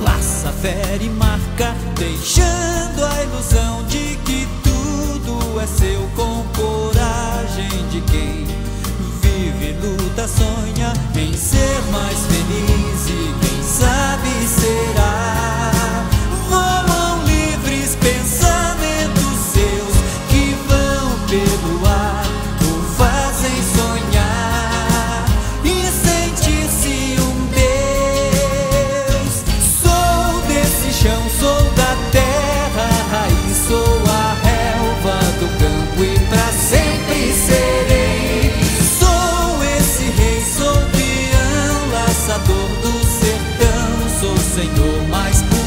Laça, fere, marca, deixando a ilusão de que tudo é seu com coragem de quem vive, luta, sonha em ser. Senhor mais.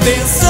pensando.